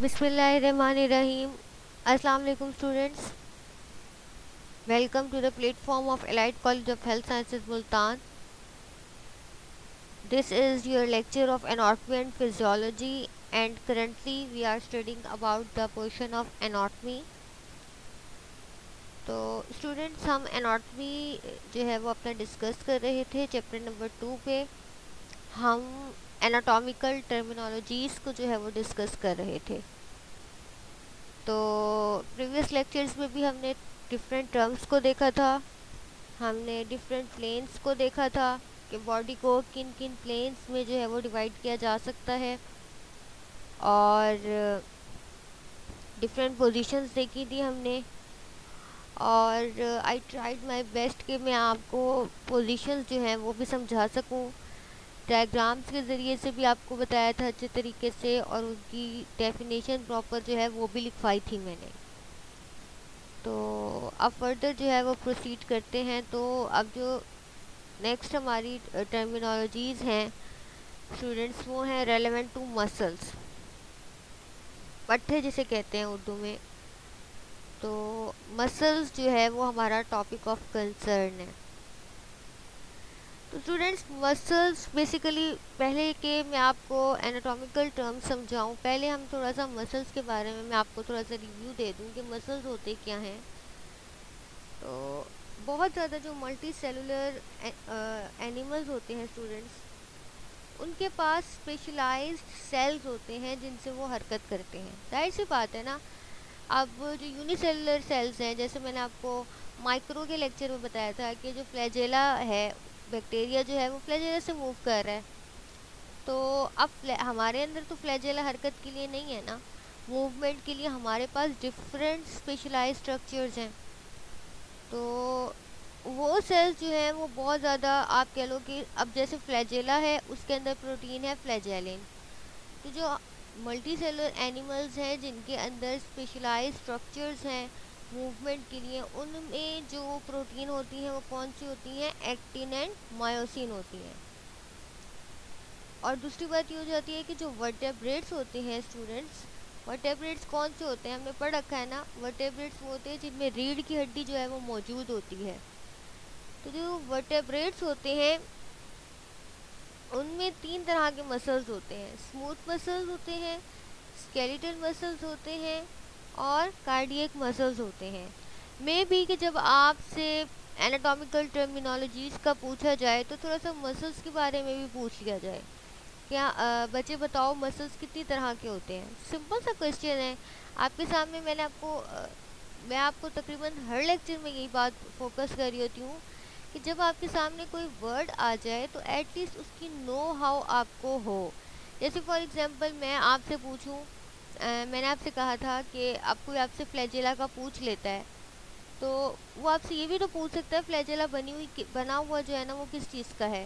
बिस्मिल्लाम Allam students. Welcome to the platform of elite college of health sciences Multan. This is your lecture of anatomy and physiology and currently we are studying about the portion of anatomy तो students हम anatomy जो है वो अपना discuss कर रहे थे chapter number two पे। हम एनाटॉमिकल टर्मिनोलॉजीज़ को जो है वो डिस्कस कर रहे थे। तो प्रीवियस लेक्चर्स में भी हमने डिफरेंट टर्म्स को देखा था। हमने डिफरेंट प्लेन्स को देखा था कि बॉडी को किन किन प्लेन्स में जो है वो डिवाइड किया जा सकता है। और डिफरेंट पोजीशंस देखी थी हमने। और आई ट्राइड माई बेस्ट कि मैं आपको पोजीशंस जो हैं वो भी समझा सकूँ। डायग्राम्स के ज़रिए से भी आपको बताया था अच्छे तरीके से और उनकी डेफिनेशन प्रॉपर जो है वो भी लिखवाई थी मैंने। तो अब फर्दर जो है वो प्रोसीड करते हैं। तो अब जो नेक्स्ट हमारी टर्मिनोलॉजीज़ हैं स्टूडेंट्स वो हैं रेलेवेंट टू मसल्स पट्ठे जिसे कहते हैं उर्दू में। तो मसल्स जो है वो हमारा टॉपिक ऑफ़ कंसर्न है। तो स्टूडेंट्स मसल्स बेसिकली पहले के मैं आपको एनाटॉमिकल टर्म समझाऊं। पहले हम थोड़ा सा मसल्स के बारे में मैं आपको थोड़ा सा रिव्यू दे दूँ कि मसल्स होते क्या हैं। तो बहुत ज़्यादा जो मल्टी सेलुलर एनिमल्स होते हैं स्टूडेंट्स उनके पास स्पेशलाइज्ड सेल्स होते हैं जिनसे वो हरकत करते हैं। ज़ाहिर सी बात है ना, अब जो यूनिसेलुलर सेल्स हैं, जैसे मैंने आपको माइक्रो के लेक्चर में बताया था कि जो फ्लैजेला है बैक्टीरिया जो है वो फ्लैजेला से मूव कर रहा है। तो अब हमारे अंदर तो फ्लैजेला हरकत के लिए नहीं है ना। मूवमेंट के लिए हमारे पास डिफरेंट स्पेशलाइज स्ट्रक्चर्स हैं। तो वो सेल्स जो हैं वो बहुत ज़्यादा आप कह लो कि अब जैसे फ्लैजेला है, उसके अंदर प्रोटीन है फ्लैजेलिन तो जो मल्टी सेलर एनिमल्स हैं, जिनके अंदर स्पेशलाइज स्ट्रक्चर्स हैं मूवमेंट के लिए, उनमें जो प्रोटीन होती हैं, वो कौन सी होती हैं? एक्टिन एंड मायोसिन होती हैं। और दूसरी बात ये हो जाती है कि जो वर्टेब्रेट्स होते हैं स्टूडेंट्स वर्टेब्रेट्स कौन से होते हैं? हमने पढ़ रखा है ना वर्टेब्रेट्स वो होते हैं जिनमें रीढ़ की हड्डी जो है वो मौजूद होती है। तो जो वर्टेब्रेट्स होते हैं, उनमें तीन तरह के मसल्स होते हैं। स्मूथ मसल्स होते हैं स्केलेटल मसल्स होते हैं और कार्डियक मसल्स होते हैं। मे भी कि जब आपसे एनाटॉमिकल टर्मिनोलॉजीज़ का पूछा जाए तो थोड़ा सा मसल्स के बारे में भी पूछ लिया जाए। क्या आ, बच्चे बताओ मसल्स कितनी तरह के होते हैं? सिंपल सा क्वेश्चन है। आपके सामने मैंने आपको आ, मैं आपको तकरीबन हर लेक्चर में यही बात फोकस कर रही होती हूँ कि जब आपके सामने कोई वर्ड आ जाए तो एटलीस्ट उसकी नो हाउ आपको हो। जैसे फॉर एग्ज़ाम्पल मैं आपसे पूछूँ मैंने आपसे कहा था कि कोई आपसे फ्लैजेला का पूछ लेता है। तो वो आपसे ये भी तो पूछ सकता है फ्लैजेला बनी हुई बना हुआ जो है ना वो किस चीज़ का है?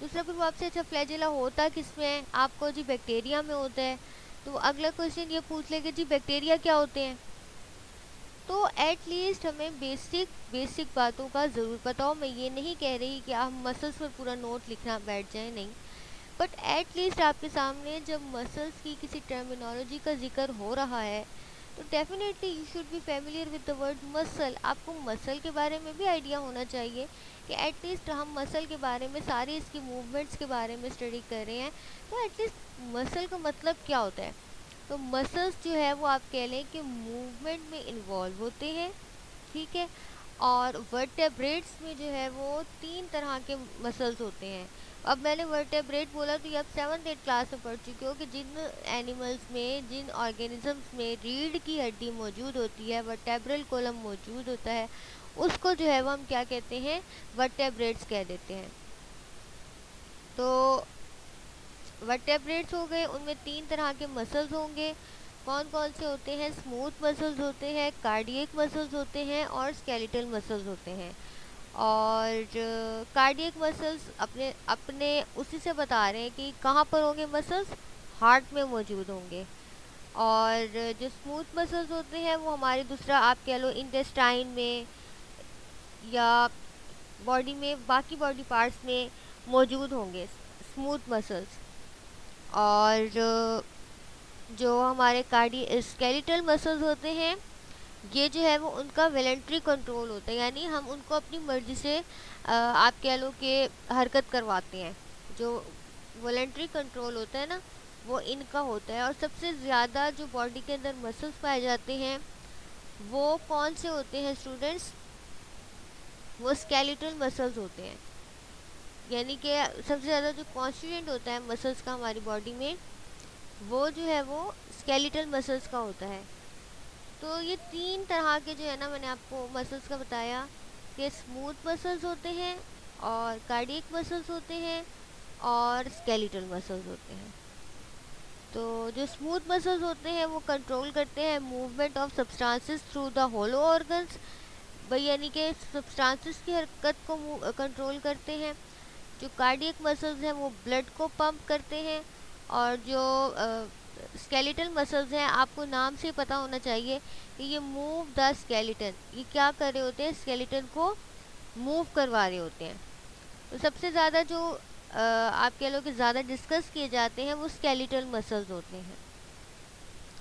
दूसरा फिर वो आपसे अच्छा फ्लैजेला होता किसमें है? आपको जी बैक्टीरिया में होता है। तो अगला क्वेश्चन ये पूछ ले कि जी बैक्टीरिया क्या होते हैं? तो एटलीस्ट हमें बेसिक बेसिक बातों का ज़रूर पता हो। मैं ये नहीं कह रही कि आप मसल्स पर पूरा नोट लिखना बैठ जाए, नहीं। बट एट लीस्ट आपके सामने जब मसल्स की किसी टर्मिनोलॉजी का ज़िक्र हो रहा है तो definitely you should be familiar with the word muscle आपको मसल के बारे में भी आइडिया होना चाहिए कि एटलीस्ट हम मसल के बारे में, सारी इसकी मूवमेंट्स के बारे में स्टडी कर रहे हैं तो एटलीस्ट मसल का मतलब क्या होता है? तो मसल्स जो है वो आप कह लें कि मूवमेंट में इन्वॉल्व होते हैं, ठीक है? और वर्टेब्रेट्स में जो है वो तीन तरह के मसल्स होते हैं। अब मैंने वर्टेब्रेट बोला तो ये आप सेवन्थ एट क्लास में पढ़ चुके हो कि जिन एनिमल्स में, जिन ऑर्गेनिजम्स में रीढ़ की हड्डी मौजूद होती है वर्टेब्रल कोलम मौजूद होता है, उसको जो है वो हम क्या कहते हैं? वर्टेब्रेट्स कह देते हैं। तो वर्टेब्रेट्स हो गए, उनमें तीन तरह के मसल्स होंगे। कौन कौन से होते हैं? स्मूथ मसल्स होते हैं कार्डियक मसल्स होते हैं और स्केलेटल मसल्स होते हैं। और कार्डियक मसल्स अपने अपने उसी से बता रहे हैं कि कहाँ पर होंगे मसल्स हार्ट में मौजूद होंगे। और, जो स्मूथ मसल्स होते हैं, वो हमारे दूसरा आप कह लो इंटेस्टाइन में या बॉडी में, बाकी बॉडी पार्ट्स में मौजूद होंगे स्मूथ मसल्स और, जो हमारे कार्डी स्केलेटल मसल्स होते हैं ये जो है वो उनका वेलेंट्री कंट्रोल होता है, यानी हम उनको अपनी मर्ज़ी से आप कह लो कि हरकत करवाते हैं। जो वॉलेंट्री कंट्रोल होता है ना, वो इनका होता है। और सबसे ज़्यादा जो बॉडी के अंदर मसल्स पाए जाते हैं, वो कौन से होते हैं स्टूडेंट्स वो स्केलेटल मसल्स होते हैं। यानी कि सबसे ज़्यादा जो कॉन्स्टिट्यूंट होता है मसल्स का हमारी बॉडी में, वो जो है वो स्केलेटल मसल्स का होता है। तो ये तीन तरह के जो है ना मैंने आपको मसल्स का बताया कि स्मूथ मसल्स होते हैं और कार्डियक मसल्स होते हैं और स्केलेटल मसल्स होते हैं। तो जो स्मूथ मसल्स होते हैं वो कंट्रोल करते हैं movement of substances through the hollow organs भाई यानी कि सब्सटेंसेस की हरकत को कंट्रोल करते हैं। जो कार्डियक मसल्स हैं वो ब्लड को पंप करते हैं और जो स्केलेटल मसल्स हैं आपको नाम से पता होना चाहिए कि ये मूव द स्केलेटन ये क्या कर रहे होते हैं स्केलेटन को मूव करवा रहे होते हैं। तो सबसे ज़्यादा जो आप कह लो कि ज़्यादा डिस्कस किए जाते हैं वो स्केलेटल मसल्स होते हैं।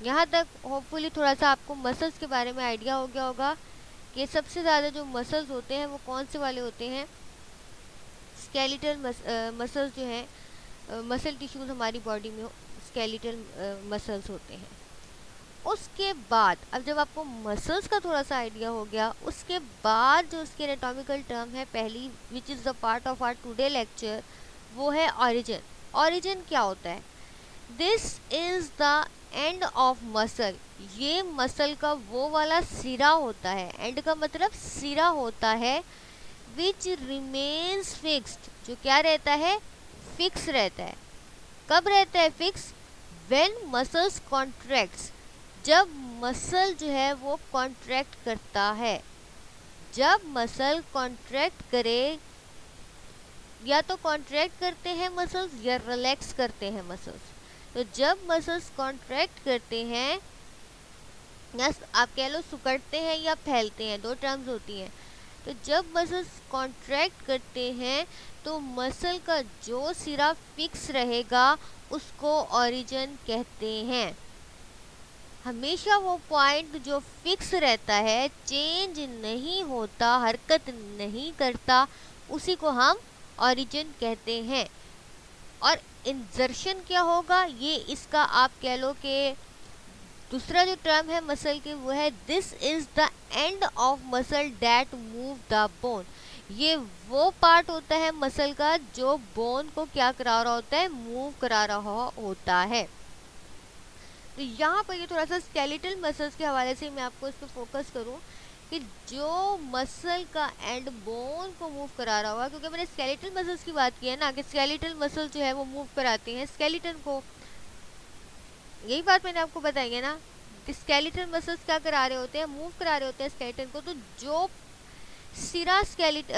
यहाँ तक होपफुली थोड़ा सा आपको मसल्स के बारे में आइडिया हो गया होगा कि सबसे ज़्यादा जो मसल्स होते हैं वो कौन से वाले होते हैं? स्केलेटल मस, मसल्स जो हैं मसल टिश्यूज़ हमारी बॉडी में स्केलेटल मसल्स होते हैं। उसके बाद, अब जब आपको मसल्स का थोड़ा सा आइडिया हो गया, उसके बाद जो उसके एनाटॉमिकल टर्म है, पहली which is the part of our today lecture वो है ऑरिजिन ऑरिजिन क्या होता है? This is the end of muscle ये मसल का वो वाला सिरा होता है। एंड का मतलब सिरा होता है विच रिमेन्स फिक्स्ड जो क्या रहता है? फिक्स रहता है। कब रहता है फिक्स वेन मसल्स कॉन्ट्रैक्ट्स जब मसल जो है वो कॉन्ट्रैक्ट करता है। जब मसल कॉन्ट्रैक्ट करे, या तो कॉन्ट्रैक्ट करते हैं मसल्स या रिलैक्स करते हैं मसल्स तो जब मसल्स कॉन्ट्रैक्ट करते हैं, या आप कह लो सुकड़ते हैं या फैलते हैं, दो टर्म्स होती हैं। तो जब मसल्स कॉन्ट्रैक्ट करते हैं तो मसल का जो सिरा फिक्स रहेगा, उसको ओरिजिन कहते हैं। हमेशा वो पॉइंट जो फिक्स रहता है चेंज नहीं होता, हरकत नहीं करता, उसी को हम ओरिजिन कहते हैं। और इंजर्शन क्या होगा? ये इसका आप कह लो कि दूसरा जो टर्म है मसल के, वो है this is the end of muscle that move the bone ये वो पार्ट होता है मसल का जो बोन को क्या करा रहा होता है मूव करा रहा होता है। तो यहाँ पर ये थोड़ा सा स्केलेटल मसल्स के हवाले से मैं आपको इस पर फोकस करूँ कि जो मसल का एंड बोन को मूव करा रहा होगा, क्योंकि मैंने स्केलेटल मसल्स की बात की है ना, कि स्केलेटल मसल जो है वो मूव कराते हैं स्केलेटन को यही बात मैंने आपको बताई है ना, कि स्केलेटल मसल्स क्या करा रहे होते हैं मूव करा रहे होते हैं स्केलेटन को तो जो सिरा स्केलेट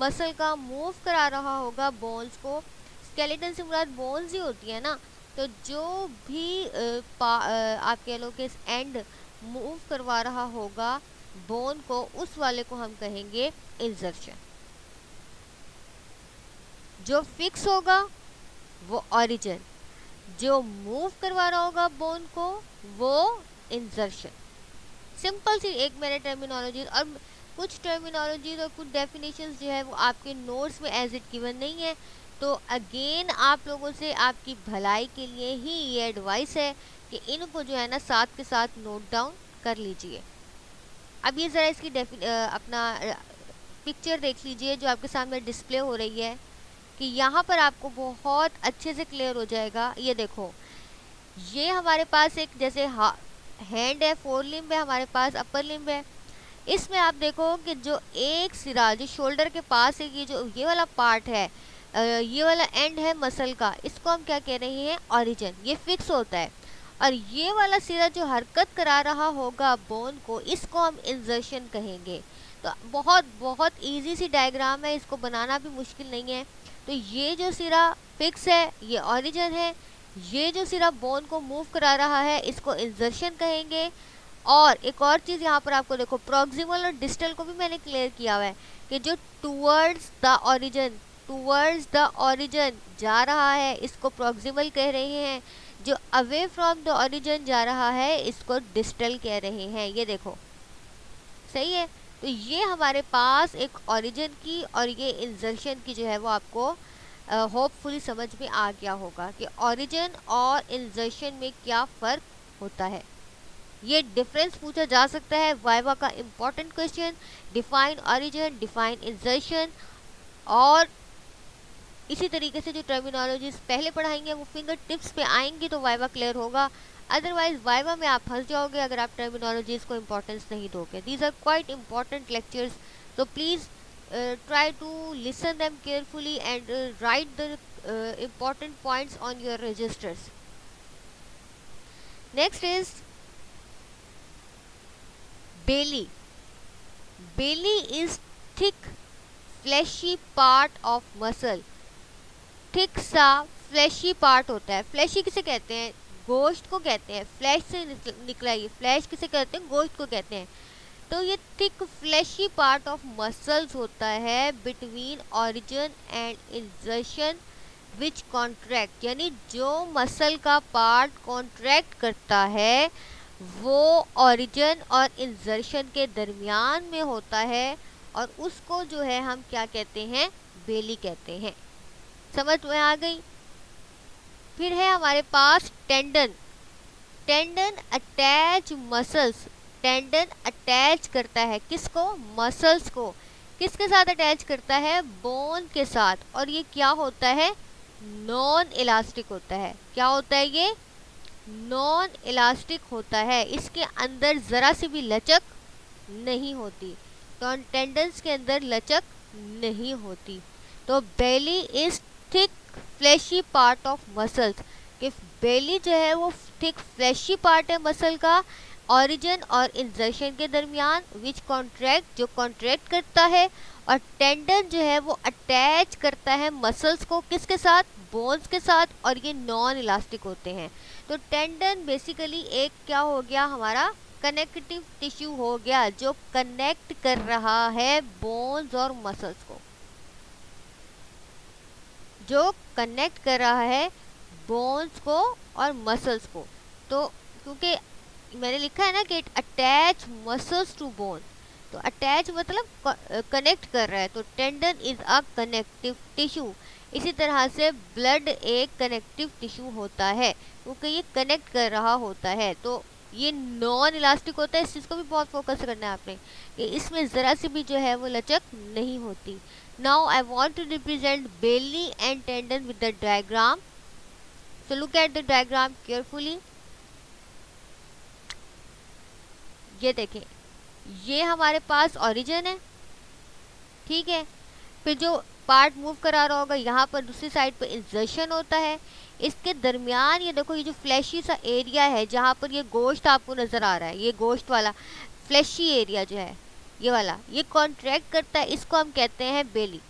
मसल का मूव करा रहा होगा बोन्स को स्केलेटन से मुराद बोन्स ही होती है ना तो जो भी आप कह लो कि एंड मूव करवा रहा होगा बोन को, उस वाले को हम कहेंगे इंजर्शन जो फिक्स होगा वो ओरिजिन जो मूव करवा रहा होगा बोन को, वो इंजर्शन सिंपल सी एक मेरे टर्मिनोलॉजी और कुछ टर्मिनोलॉजीज और कुछ डेफिनेशंस जो है वो आपके नोट्स में एज इट गिवन नहीं है। तो अगेन आप लोगों से आपकी भलाई के लिए ही ये एडवाइस है कि इनको जो है ना साथ के साथ नोट डाउन कर लीजिए। अब ये ज़रा इसकी अपना पिक्चर देख लीजिए जो आपके सामने डिस्प्ले हो रही है। कि यहाँ पर आपको बहुत अच्छे से क्लियर हो जाएगा। ये देखो ये हमारे पास एक जैसे हा, हैंड है फोर लिम्ब है हमारे पास अपर लिम्ब है। इसमें आप देखो कि जो एक सिरा जो शोल्डर के पास है ये जो ये वाला पार्ट है ये वाला एंड है मसल का इसको हम क्या कह रहे हैं? ऑरिजन ये फिक्स होता है। और ये वाला सिरा जो हरकत करा रहा होगा बोन को इसको हम इंजर्शन कहेंगे। तो बहुत बहुत इजी सी डायग्राम है इसको बनाना भी मुश्किल नहीं है। तो ये जो सिरा फिक्स है, ये ऑरिजन है, ये जो सिरा बोन को मूव करा रहा है, इसको इंजर्शन कहेंगे। और एक और चीज़ यहाँ पर आपको देखो प्रोक्सिमल और डिस्टल को भी मैंने क्लियर किया हुआ है कि जो towards the origin towards the origin जा रहा है, इसको प्रोक्सिमल कह रहे हैं। जो अवे फ्रॉम द ऑरिजन जा रहा है, इसको डिस्टल कह रहे हैं। ये देखो, सही है? तो ये हमारे पास एक ओरिजिन की और ये इंजर्शन की जो है वो आपको होपफुली uh, समझ में आ गया होगा कि ओरिजिन और इंजर्शन में क्या फ़र्क होता है। ये डिफरेंस पूछा जा सकता है वाइवा का important question define origin define insertion और इसी तरीके से जो टर्मिनोलॉजीज पहले पढ़ाएँगे वो फिंगर टिप्स पे आएँगी तो वाइवा क्लियर होगा। अदरवाइज़ वाइवा में आप फंस जाओगे अगर आप टर्मिनोलॉजीज को इम्पोर्टेंस नहीं दोगे these are quite important lectures तो please try to listen them carefully and write the important points on your registers next is belly belly is thick fleshy part of muscle thick सा fleshy part होता है flashy किसे कहते हैं? गोश्त को कहते हैं। फ्लैश से निकला ये। फ्लैश किसे कहते हैं? गोश्त को कहते हैं। तो ये thick fleshy part of muscles होता है between origin and insertion which contract यानी जो मसल का पार्ट कॉन्ट्रैक्ट करता है, वो ऑरिजन और इंजर्शन के दरमियान में होता है और उसको जो है हम क्या कहते हैं? बेली कहते हैं। समझ में आ गई? फिर है हमारे पास tendon tendon attach muscles tendon attach करता है किसको? मसल्स को। किसके साथ अटैच करता है? बोन के साथ। और ये क्या होता है? नॉन इलास्टिक होता है। क्या होता है ये? नॉन इलास्टिक होता है। इसके अंदर ज़रा सी भी लचक नहीं होती। तो टेंडन्स के अंदर लचक नहीं होती। तो belly is thick fleshy part of muscles कि बेली जो है वो थिक फ्लैशी पार्ट है मसल का ओरिजिन और इंजर्शन के दरमियान विच कॉन्ट्रैक्ट जो कॉन्ट्रैक्ट करता है और टेंडन जो है वो अटैच करता है मसल्स को किसके साथ? बोन्स के साथ और ये नॉन इलास्टिक होते हैं। तो टेंडन बेसिकली एक क्या हो गया? हमारा कनेक्टिव टिश्यू हो गया जो कनेक्ट कर रहा है बोन्स और मसल्स को। जो कनेक्ट कर रहा है बोन्स को और मसल्स को। तो क्योंकि मैंने लिखा है ना कि it attach muscles to bone तो अटैच मतलब कनेक्ट कर रहा है। तो tendon is a connective tissue इसी तरह से ब्लड एक कनेक्टिव टिश्यू होता है, क्योंकि ये कनेक्ट कर रहा होता है। तो ये नॉन इलास्टिक होता है, इस चीज़ को भी बहुत फोकस करना है आपने, कि इसमें ज़रा सी भी जो है वो लचक नहीं होती। Now I want to represent belly and tendon with the diagram. So look at the diagram carefully. ये देखें, ये हमारे पास ओरिजिन है, ठीक है? फिर जो पार्ट मूव करा रहा होगा, यहाँ पर दूसरी साइड पर इंजर्शन होता है। इसके दरमियान ये देखो, ये जो फ्लैशी सा एरिया है, जहाँ पर ये गोश्त आपको नज़र आ रहा है, ये गोश्त वाला फ्लैशी एरिया जो है, ये वाला, ये कॉन्ट्रैक्ट करता है, इसको हम कहते हैं बेली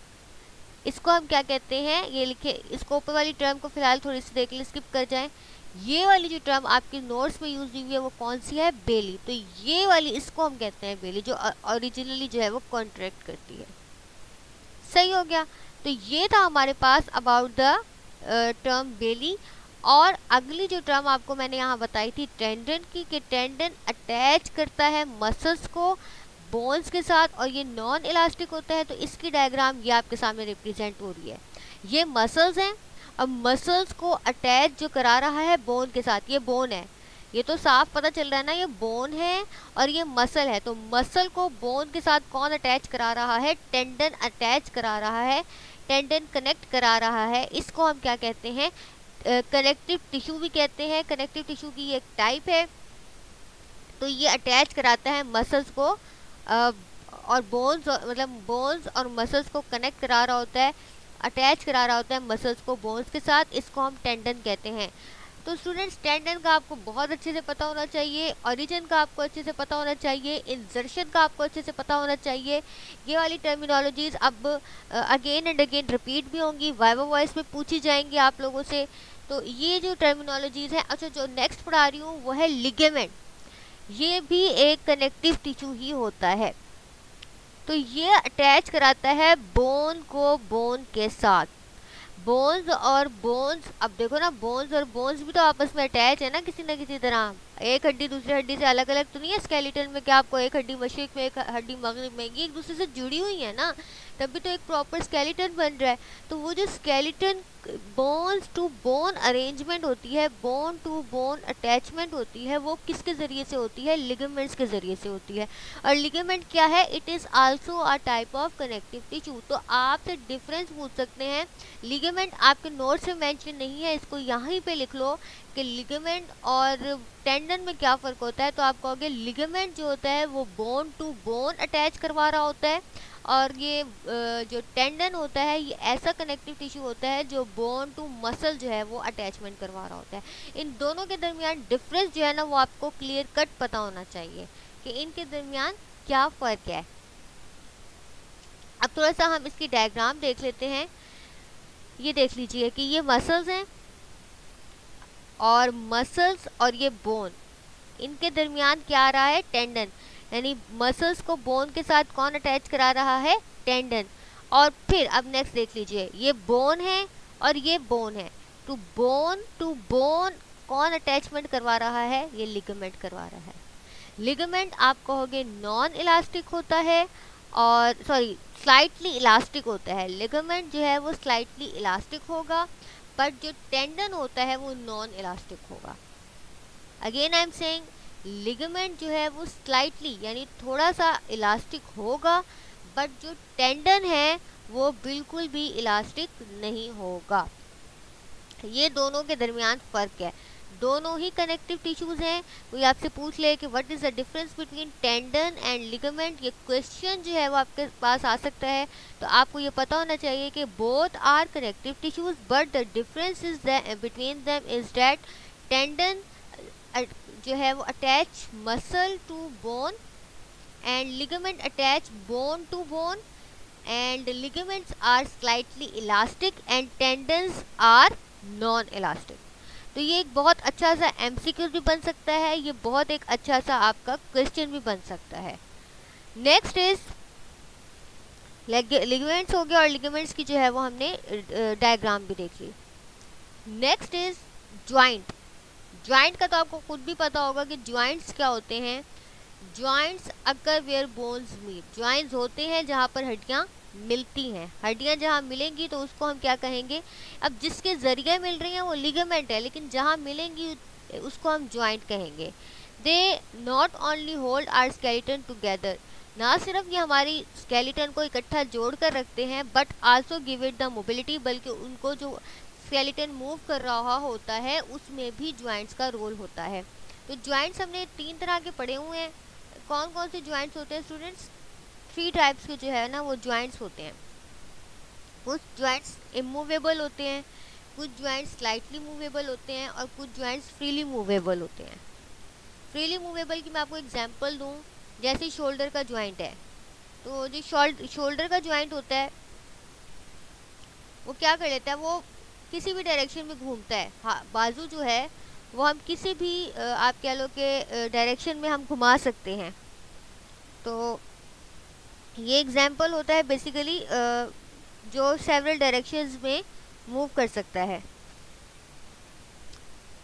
इसको हम क्या कहते हैं? ये लिखे, इसको ऊपर वाली टर्म को फ़िलहाल थोड़ी सी देख ले स्किप कर जाएँ। ये वाली जो टर्म आपकी नोट्स में यूज़ हुई है, वो कौन सी है? बेली तो ये वाली इसको हम कहते हैं बेली जो ओरिजिनली जो है, वो कॉन्ट्रैक्ट करती है। सही हो गया? तो ये था हमारे पास अबाउट द टर्म बेली और अगली जो टर्म आपको मैंने यहाँ बताई थी टेंडन की, कि टेंडन अटैच करता है मसल्स को बोन्स के साथ और ये नॉन इलास्टिक होता है तो इसकी डायग्राम ये आपके सामने रिप्रेजेंट हो रही है। ये मसल्स हैं, अब मसल्स को अटैच जो करा रहा है बोन के साथ, ये बोन है। ये तो साफ़ पता चल रहा है ना, ये बोन है और ये मसल है तो मसल को बोन के साथ कौन अटैच करा रहा है? टेंडन अटैच करा रहा है। टेंडन कनेक्ट करा रहा है। इसको हम क्या कहते हैं? कनेक्टिव टिश्यू भी कहते हैं। कनेक्टिव टिश्यू की एक टाइप है। तो ये अटैच कराता है मसल्स को। और बोन्स मतलब बोन्स और मसल्स को कनेक्ट करा रहा होता है। अटैच करा रहा होता है मसल्स को बोन्स के साथ। इसको हम टेंडन कहते हैं। तो स्टूडेंट्स टेंडन का आपको बहुत अच्छे से पता होना चाहिए ओरिजिन का आपको अच्छे से पता होना चाहिए इंजर्शन का आपको अच्छे से पता होना चाहिए। ये वाली टर्मिनोलॉजीज़ अब अगेन एंड अगेन रिपीट भी होंगी वाइवा वॉइस में पूछी जाएँगी आप लोगों से। तो ये जो टर्मिनोलॉजीज़ हैं अच्छा जो नेक्स्ट पढ़ा रही हूँ, वो है लिगेमेंट ये भी एक कनेक्टिव टिश्यू ही होता है। तो ये अटैच कराता है बोन को बोन के साथ। बोन्स और बोन्स अब देखो ना बोन्स और बोन्स भी तो आपस में अटैच है ना किसी ना किसी तरह। एक हड्डी दूसरी हड्डी से अलग अलग तो नहीं है? स्केलेटन में क्या आपको एक हड्डी मशरक में, एक हड्डी मगरब में एक दूसरे से जुड़ी हुई है ना? तभी तो एक प्रॉपर स्केलेटन बन रहा है। तो वो जो skeleton bones to bone arrangement होती है बोन टू बोन अटैचमेंट होती है, वो किसके ज़रिए से होती है? लिगामेंट्स के ज़रिए से होती है। और लिगामेंट क्या है? It is also a type of connective tissue तो आपसे डिफरेंस पूछ सकते हैं। लिगामेंट आपके नोट से मेंशन नहीं है, इसको यहाँ पे लिख लो। कि लिगामेंट और टेंडन में क्या फ़र्क होता है? तो आप कहोगे लिगामेंट जो होता है, वो बोन टू बोन अटैच करवा रहा होता है और ये जो टेंडन होता है, ये ऐसा कनेक्टिव टिश्यू होता है जो बोन टू मसल जो है, वो अटैचमेंट करवा रहा होता है। इन दोनों के दरमियान डिफरेंस जो है ना, वो आपको क्लियर कट पता होना चाहिए कि इनके दरमियान क्या फ़र्क है। अब थोड़ा सा हम इसकी डायग्राम देख लेते हैं। ये देख लीजिए कि ये मसल्स हैं और मसल्स और ये बोन इनके दरमियान क्या आ रहा है? टेंडन यानी मसल्स को बोन के साथ कौन अटैच करा रहा है? टेंडन और फिर अब नेक्स्ट देख लीजिए, ये बोन है और ये बोन है. टू बोन टू बोन कौन अटैचमेंट करवा रहा है? ये लिगामेंट करवा रहा है. लिगामेंट आप कहोगे नॉन इलास्टिक होता है और सॉरी स्लाइटली इलास्टिक होता है. लिगामेंट जो है वो स्लाइटली इलास्टिक होगा. बट जो टेंडन होता है वो नॉन इलास्टिक होगा। Again I am saying ligament जो है वो स्लाइटली यानी थोड़ा सा इलास्टिक होगा बट जो टेंडन है वो बिल्कुल भी इलास्टिक नहीं होगा। ये दोनों के दरमियान फ़र्क है। दोनों ही कनेक्टिव टिश्यूज़ हैं। कोई आपसे पूछ ले कि what is the difference between tendon and ligament ये क्वेश्चन जो है वो आपके पास आ सकता है। तो आपको ये पता होना चाहिए कि both are connective tissues but the difference is between them is that tendon जो है वो attach muscle to bone and ligament attach bone to bone and ligaments are slightly elastic and tendons are non elastic तो ये एक बहुत अच्छा सा MCQ भी बन सकता है, ये बहुत एक अच्छा सा आपका क्वेश्चन भी बन सकता है। नेक्स्ट इज़ लिगमेंट्स हो गया और लिगमेंट्स की जो है वो हमने डायग्राम भी देख। ली नेक्स्ट इज़ ज्वाइंट ज्वाइंट का तो आपको खुद भी पता होगा कि ज्वाइंट्स क्या होते हैं। ज्वाइंट्स अगर वेयर बोन्स मीट ज्वाइंट्स होते हैं जहाँ पर हड्डियाँ मिलती हैं। हड्डियाँ जहाँ मिलेंगी तो उसको हम क्या कहेंगे? अब जिसके ज़रिए मिल रही हैं वो लिगामेंट है, लेकिन जहाँ मिलेंगी उसको हम ज्वाइंट कहेंगे। They not only hold our skeleton together ना सिर्फ़ ये हमारी स्केलेटन को इकट्ठा जोड़ कर रखते हैं but also give it the mobility बल्कि उनको जो स्केलेटन मूव कर रहा होता है, उसमें भी ज्वाइंट्स का रोल होता है। तो ज्वाइंट्स हमने तीन तरह के पढ़े हुए हैं। कौन कौन से ज्वाइंट्स होते हैं स्टूडेंट्स थ्री टाइप्स के जो है ना, वो ज्वाइंट्स होते हैं। कुछ ज्वाइंट्स इमूवेबल होते हैं, कुछ ज्वाइंट्स स्लाइटली मूवेबल होते हैं और कुछ ज्वाइंट्स फ्रीली मूवेबल होते हैं। फ्रीली मूवेबल की मैं आपको एग्जांपल दूँ, जैसे शोल्डर का ज्वाइंट है। तो जो शोल्डर का ज्वाइंट होता है, वो क्या कर लेता है, वो किसी भी डायरेक्शन में घूमता है। हाँ बाजू जो है, वो हम किसी भी आप कह लो कि डायरेक्शन में हम घुमा सकते हैं। तो ये एग्ज़ाम्पल होता है बेसिकली जो सेवरल डायरेक्शंस में मूव कर सकता है।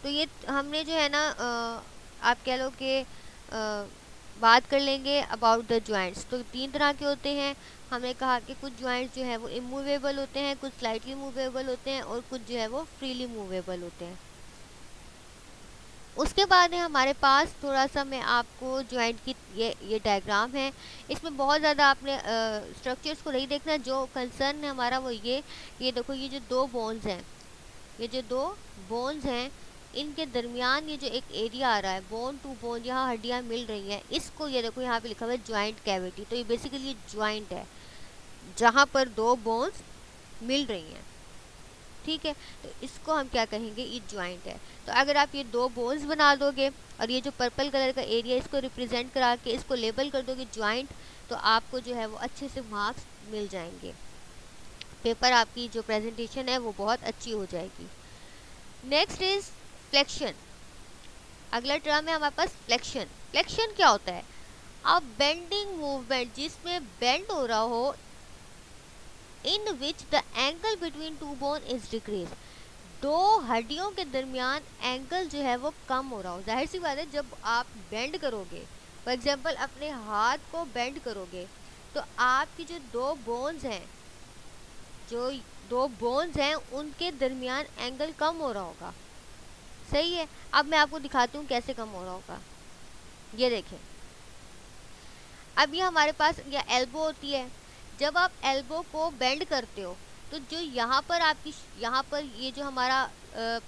तो ये हमने जो है ना आप कह लो कि बात कर लेंगे अबाउट द जॉइंट्स तो तीन तरह के होते हैं। हमने कहा कि कुछ जॉइंट्स जो है वो इमूवेबल होते हैं, कुछ स्लाइटली मूवेबल होते हैं और कुछ जो है वो फ्रीली मूवेबल होते हैं। उसके बाद है हमारे पास थोड़ा सा मैं आपको जॉइंट की ये ये डायग्राम है। इसमें बहुत ज़्यादा आपने स्ट्रक्चर्स को नहीं देखना। जो कंसर्न है हमारा वो ये ये देखो, ये जो दो बोन्स हैं, ये जो दो बोन्स हैं, इनके दरमियान ये जो एक एरिया आ रहा है बोन टू बोन यहाँ हड्डियाँ मिल रही हैं। इसको ये देखो, यहाँ पे लिखा हुआ है ज्वाइंट कैविटी तो ये बेसिकली ज्वाइंट है, जहाँ पर दो बोन्स मिल रही हैं। ठीक है? तो इसको हम क्या कहेंगे? ये ज्वाइंट है। तो अगर आप ये दो बोन्स बना दोगे और ये जो पर्पल कलर का एरिया इसको रिप्रेजेंट करा के इसको लेबल कर दोगे ज्वाइंट तो आपको जो है वो अच्छे से मार्क्स मिल जाएँगे। पेपर आपकी जो प्रेजेंटेशन है वो बहुत अच्छी हो जाएगी। नेक्स्ट इज़ फ्लैक्शन अगला टर्म है हमारे पास फ्लैक्शन फ्लैक्शन क्या होता है? अब बेंडिंग मूवमेंट जिसमें बेंड हो रहा हो in which the angle between two bone is decrease दो हड्डियों के दरमियान एंगल जो है वो कम हो रहा हो। ज़ाहिर सी बात है, जब आप बेंड करोगे फॉर एग्जांपल अपने हाथ को बेंड करोगे तो आपकी जो दो बोन्स हैं, जो दो बोन्स हैं, उनके दरमियान एंगल कम हो रहा होगा। सही है? अब मैं आपको दिखाती हूँ कैसे कम हो रहा होगा। ये देखें। अब हमारे पास, या एल्बो होती है। जब आप एल्बो को बेंड करते हो तो जो यहाँ पर आपकी यहाँ पर ये जो हमारा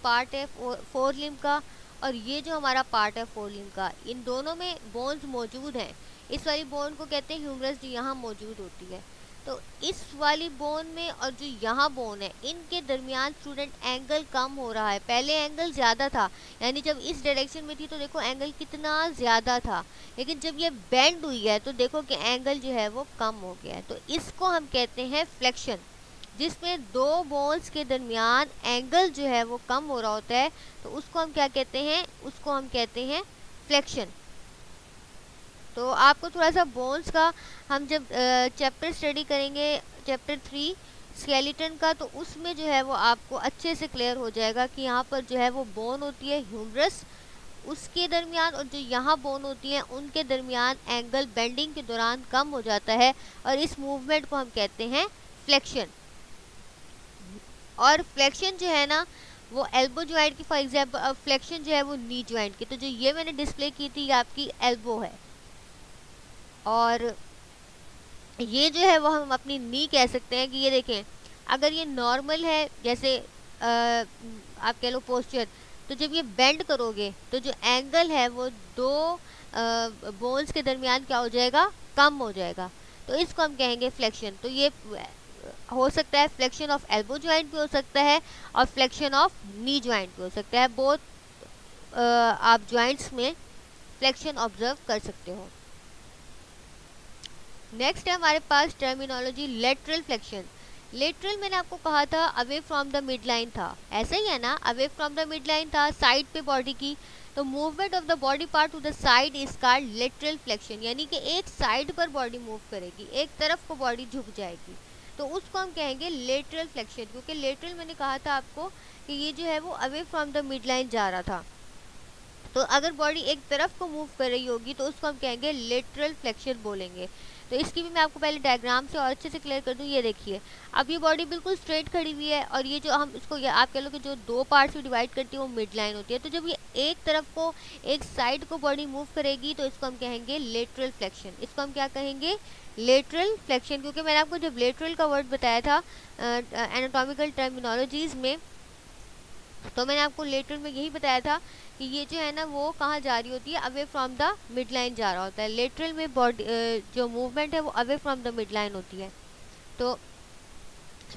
पार्ट है फोर लिम का और ये जो हमारा पार्ट है फोर लिम का, इन दोनों में बोन्स मौजूद हैं। इस वाली बोन को कहते हैं ह्यूमरस जो यहाँ मौजूद होती है। तो इस वाली बोन में और जो यहाँ बोन है, इनके दरमियान स्टूडेंट एंगल कम हो रहा है। पहले एंगल ज़्यादा था, यानी जब इस डायरेक्शन में थी तो देखो एंगल कितना ज़्यादा था। लेकिन जब ये बेंड हुई है तो देखो कि एंगल जो है वो कम हो गया है। तो इसको हम कहते हैं फ्लैक्शन जिसमें दो बोन्स के दरमियान एंगल जो है वो कम हो रहा होता है। तो उसको हम क्या कहते हैं? उसको हम कहते हैं फ्लेक्शन तो आपको थोड़ा सा बोन्स का हम जब चैप्टर स्टडी करेंगे चैप्टर थ्री स्केलेटन का तो उसमें जो है वो आपको अच्छे से क्लियर हो जाएगा कि यहाँ पर जो है वो बोन होती है ह्यूमरस उसके दरमियान और जो यहाँ बोन होती हैं, उनके दरमियान एंगल बेंडिंग के दौरान कम हो जाता है और इस मूवमेंट को हम कहते हैं फ्लेक्शन और फ्लेक्शन जो है ना, वो एल्बो ज्वाइंट की फॉर एग्जांपल फ्लेक्शन जो है वो नी ज्वाइंट की तो जो ये मैंने डिस्प्ले की थी, ये आपकी एल्बो है। और ये जो है वो हम अपनी नी कह सकते हैं कि ये देखें अगर ये नॉर्मल है जैसे आ, आप कह लो पोस्चर तो जब ये बेंड करोगे तो जो एंगल है वो दो बोन्स के दरमियान क्या हो जाएगा? कम हो जाएगा। तो इसको हम कहेंगे फ्लेक्शन तो ये हो सकता है फ्लेक्शन ऑफ़ एल्बो ज्वाइंट भी हो सकता है और फ्लेक्शन ऑफ़ नी ज्वाइंट भी हो सकता है। बोथ आप ज्वाइंट्स में फ्लेक्शन ऑब्ज़र्व कर सकते हो। नेक्स्ट है हमारे पास टर्मिनोलॉजी लेटरल फ्लेक्शन लेटरल मैंने आपको कहा था away from the mid line था. ऐसा ही है ना? Away from the mid line था साइड पे बॉडी की. तो movement of the body part to the side is called lateral flexion यानी कि एक साइड पर बॉडी मूव करेगी, एक तरफ़ को बॉडी झुक जाएगी. तो उसको हम कहेंगे लेटरल फ्लेक्शन क्योंकि लेटरल मैंने कहा था आपको कि ये जो है वो away from the mid line जा रहा था. तो अगर बॉडी एक तरफ़ को मूव कर रही होगी तो उसको हम कहेंगे लेटरल फ्लेक्शन बोलेंगे. तो इसकी भी मैं आपको पहले डायग्राम से और अच्छे से क्लियर कर दूँ, ये देखिए। अब ये बॉडी बिल्कुल स्ट्रेट खड़ी हुई है और ये जो हम इसको आप कह लो कि जो दो पार्ट्स में डिवाइड करती है, वो मिड लाइन होती है। तो जब ये एक तरफ़ को, एक साइड को बॉडी मूव करेगी तो इसको हम कहेंगे लेटरल फ्लैक्शन इसको हम क्या कहेंगे? लेटरल फ्लैक्शन क्योंकि मैंने आपको जब लेटरल का वर्ड बताया था एनाटॉमिकल टर्मिनोलॉजीज़ में तो मैंने आपको लेटरल में यही बताया था कि ये जो है ना, वो कहाँ जा रही होती है? Away from the mid line जा रहा होता है। लेटरल में बॉडी जो मूवमेंट है, वो away from the mid line होती है। तो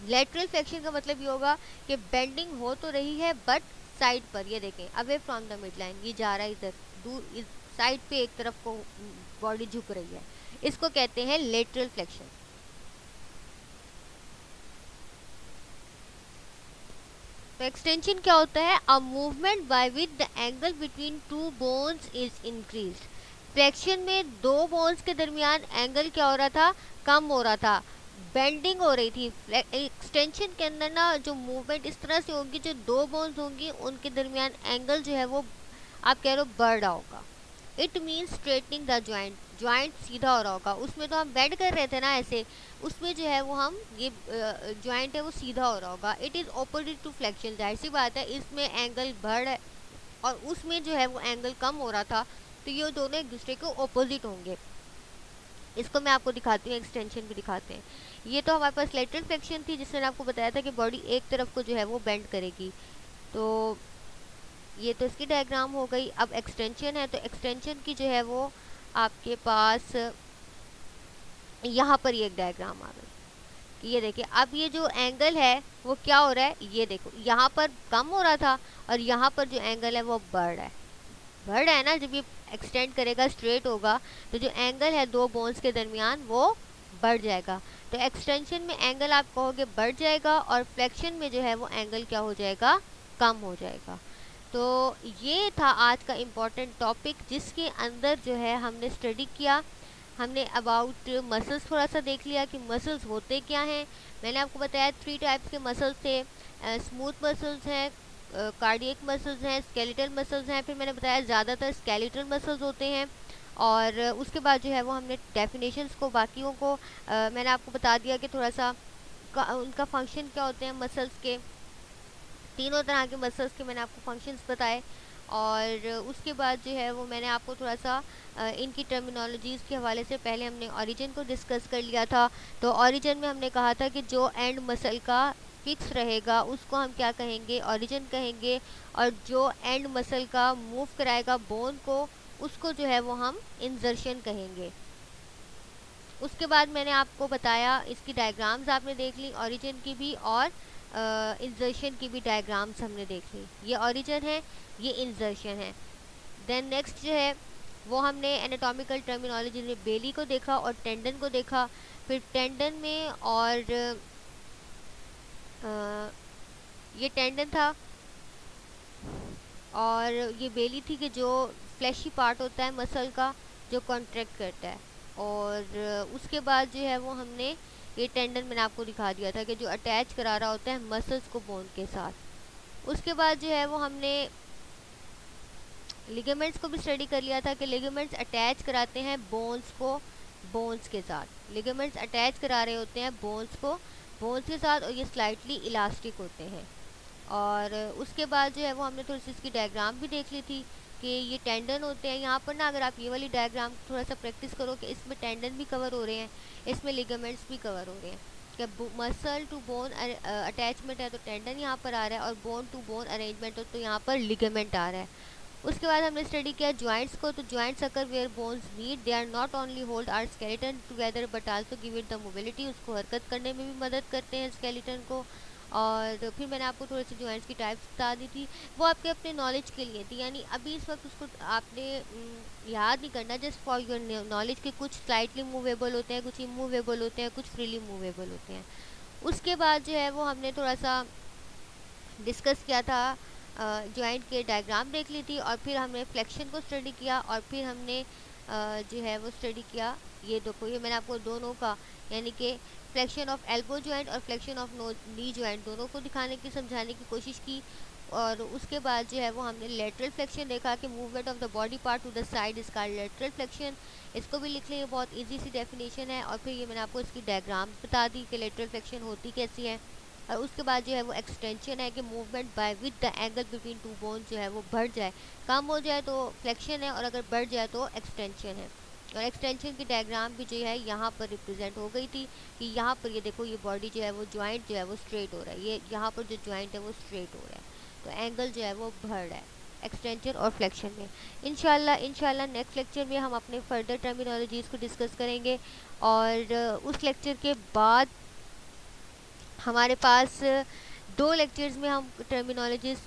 लेटरल फ्लेक्शन का मतलब ये होगा कि बेंडिंग हो तो रही है बट साइड पर, ये देखें away from the mid line ये जा रहा है इधर, दूर साइड पे एक तरफ़ को बॉडी झुक रही है। इसको कहते हैं लेटरल फ्लेक्शन तो एक्सटेंशन क्या होता है? A movement by with the angle between two bones is increase flexion में दो बोन्स के दरमियान एंगल क्या हो रहा था? कम हो रहा था. बेंडिंग हो रही थी. एक्सटेंशन के अंदर ना जो मूवमेंट इस तरह से होगी, जो दो बोन्स होंगी, उनके दरमियान एंगल जो है वो आप कह रहे हो बढ़ रहा होगा. It means straightening the joint joint सीधा हो रहा होगा। उसमें तो हम बेंड कर रहे थे ना ऐसे। उसमें जो है वो हम ये ज्वाइंट है वो सीधा हो रहा होगा। It is opposite to flexion ज़ाहिर सी बात है, इसमें एंगल बढ़ और उसमें जो है वो एंगल कम हो रहा था तो ये दोनों एक दूसरे के ऑपोजिट होंगे। इसको मैं आपको दिखाती हूँ एक्सटेंशन भी दिखाते हैं। ये तो हमारे पास लेटरल फ्लेक्शन थी जिसने आपको बताया था कि बॉडी एक तरफ़ को जो है वो बेंड करेगी। तो ये तो इसकी डायग्राम हो गई। अब एक्सटेंशन है तो एक्सटेंशन की जो है वो आपके पास, यहाँ पर ये एक डायग्राम आ गई। कि ये देखिए, अब ये जो एंगल है, वो क्या हो रहा है? ये देखो, यहाँ पर कम हो रहा था और यहाँ पर जो एंगल है, वो बढ़ रहा है। बढ़ रहा है ना? जब ये एक्सटेंड करेगा स्ट्रेट होगा तो जो एंगल है, दो बोन्स के दरमियान, वो बढ़ जाएगा। तो एक्सटेंशन में एंगल आप कहोगे, बढ़ जाएगा और फ्लेक्शन में जो है, वो एंगल क्या हो जाएगा? कम हो जाएगा। तो ये था आज का इम्पोर्टेंट टॉपिक जिसके अंदर जो है हमने स्टडी किया। हमने अबाउट मसल्स थोड़ा सा देख लिया कि मसल्स होते क्या हैं। मैंने आपको बताया थ्री टाइप्स के मसल्स थे। स्मूथ मसल्स हैं कार्डियक मसल्स हैं स्केलेटल मसल्स हैं फिर मैंने बताया ज़्यादातर स्केलेटल मसल्स होते हैं। और उसके बाद जो है वो हमने डेफिनेशंस को बाकियों को आ, मैंने आपको बता दिया कि थोड़ा सा उनका फ़ंक्शन क्या होते हैं मसल्स के। तीनों तरह के मसल्स के मैंने आपको फ़ंक्शंस बताए और उसके बाद जो है वो मैंने आपको थोड़ा सा इनकी टर्मिनोलॉजीज़ के हवाले से पहले हमने ओरिजिन को डिस्कस कर लिया था। तो ओरिजिन में हमने कहा था कि जो एंड मसल का फिक्स रहेगा, उसको हम क्या कहेंगे? ओरिजिन कहेंगे और जो एंड मसल का मूव कराएगा बोन को, उसको जो है वो हम इंजर्शन कहेंगे। उसके बाद मैंने आपको बताया, इसकी डायग्राम्स आपने देख ली ओरिजिन की भी और इंजर्शन की भी डायग्राम्स हमने देख। ये ऑरिजन है ये इंजर्शन है। देन नेक्स्ट जो है वो हमने एनाटॉमिकल टर्मिनोलॉजी में बेली को देखा और टेंडन को देखा। फिर टेंडन में और आ, ये टेंडन था और ये बेली थी कि जो फ्लैशी पार्ट होता है मसल का जो कॉन्ट्रैक्ट करता है। और उसके बाद जो है वो हमने ये टेंडन मैंने आपको दिखा दिया था कि जो अटैच करा रहा होता है मसल्स को बोन के साथ। उसके बाद जो है वो हमने लिगामेंट्स को भी स्टडी कर लिया था कि लिगामेंट्स अटैच कराते हैं बोन्स को बोन्स के साथ। लिगामेंट्स अटैच करा रहे होते हैं बोन्स को बोन्स के साथ और ये स्लाइटली इलास्टिक होते हैं। और उसके बाद जो है वो हमने थोड़ी सी इसकी डायग्राम भी देख ली थी। कि ये टेंडन होते हैं, यहाँ पर ना अगर आप ये वाली डायग्राम थोड़ा सा प्रैक्टिस करो कि इसमें टेंडन भी कवर हो रहे हैं, इसमें लिगामेंट्स भी कवर हो रहे हैं। कि मसल टू बोन अटैचमेंट है तो टेंडन यहाँ पर आ रहा है और बोन टू बोन अरेंजमेंट हो तो यहाँ पर लिगामेंट आ रहा है। उसके बाद हमने स्टडी किया जॉइंट्स को तो joints occur where bones meet they are not only hold our skeleton together but also give it the mobility उसको हरकत करने में भी मदद करते हैं स्केलेटन को। और फिर मैंने आपको थोड़े से ज्वाइंट्स की टाइप्स बता दी थी। वो आपके अपने नॉलेज के लिए थी, यानी अभी इस वक्त उसको आपने याद नहीं करना जस्ट फॉर योर नॉलेज के कुछ स्लाइटली मूवेबल होते हैं, कुछ इमूवेबल होते हैं, कुछ फ्रीली मूवेबल होते हैं। उसके बाद जो है वो हमने थोड़ा सा डिस्कस किया था जॉइंट के डायग्राम देख ली थी और फिर हमने फ्लेक्शन को स्टडी किया और फिर हमने जो है वो स्टडी किया। ये देखो, ये मैंने आपको दोनों का, यानी कि फ्लेक्शन ऑफ़ एल्बो जॉइंट और फ्लेक्शन ऑफ़ नो जॉइंट दोनों को दिखाने की, समझाने की कोशिश की और उसके बाद जो है वो हमने लेटरल फ्लेक्शन देखा कि movement of the body part to the side इसका लेटरल फ्लेक्शन इसको भी लिख लें बहुत इजी सी डेफिनेशन है और फिर ये मैंने आपको इसकी डायग्राम बता दी कि लेटरल फ्लेक्शन होती कैसी है और उसके बाद जो है वो एक्सटेंशन है कि movement by with the angle between two bones जो है वो बढ़ जाए। कम हो जाए तो फ्लेक्शन है और अगर बढ़ जाए तो एक्सटेंशन है। और एक्सटेंशन की डायग्राम भी जो है यहाँ पर रिप्रेजेंट हो गई थी कि यहाँ पर ये देखो, ये बॉडी जो है वो ज्वाइंट जो है वो स्ट्रेट हो रहा है। ये यहाँ पर जो ज्वाइंट है वो स्ट्रेट हो रहा है। तो एंगल जो है वो बढ़ रहा है एक्सटेंशन और फ्लेक्शन में। इनशाला इनशाला नेक्स्ट लेक्चर में हम अपने फर्दर टर्मिनोलॉजीज़ को डिस्कस करेंगे और उस लेक्चर के बाद हमारे पास दो लेक्चर्स में हम टर्मिनोलॉजीज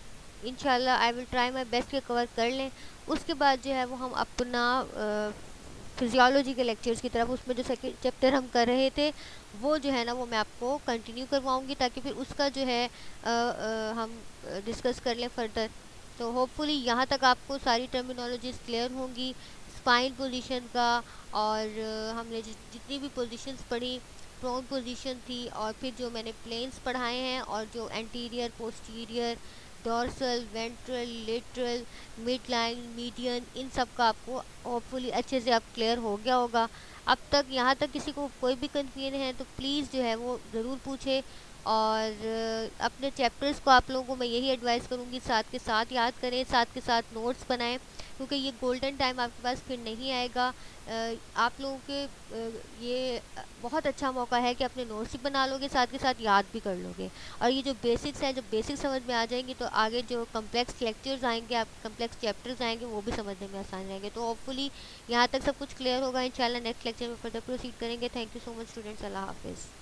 इनशाला I will try my best के कवर कर लें। उसके बाद जो है वो हम अपना फिजियोलॉजी के लेक्चर्स की तरफ़ उसमें जो सेकेंड चैप्टर हम कर रहे थे वो जो है ना वो मैं आपको कंटिन्यू करवाऊँगी ताकि फिर उसका जो है आ, आ, हम डिस्कस कर लें फर्दर तो होपफुली यहाँ तक आपको सारी टर्मिनोलॉजीज क्लियर होंगी स्पाइन पोजीशन का और हमने जितनी भी पोजीशंस पढ़ी प्रोन पोजीशन थी और फिर जो मैंने प्लेन्स पढ़ाए हैं और जो anterior posterior dorsal ventral lateral mid line median इन सब का आपको होपफुली अच्छे से अब क्लियर हो गया होगा। अब तक यहाँ तक किसी को कोई भी कन्फ्यूज़न है तो प्लीज़ जो है वो ज़रूर पूछे और अपने चैप्टर्स को आप लोगों को मैं यही एडवाइस करूँगी, साथ के साथ याद करें, साथ के साथ नोट्स बनाएँ। क्योंकि ये गोल्डन टाइम आपके पास फिर नहीं आएगा। आप लोगों के ये बहुत अच्छा मौका है कि अपने नोट्स ही बना लोगे, साथ के साथ याद भी कर लोगे। और ये जो बेसिक्स हैं जब बेसिक समझ में आ जाएँगे तो आगे जो कम्प्लेक्स लेक्चर्स आएँगे, आप कम्प्लेक्स चैप्टर्स आएँगे, वो भी समझने में आसान रहेंगे। तो होपफुली यहाँ तक सब कुछ क्लियर होगा। इन नेक्स्ट लेक्चर में फर्दर प्रोसीड करेंगे। Thank you so much students Allah हाफिज़